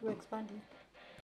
We're expanding.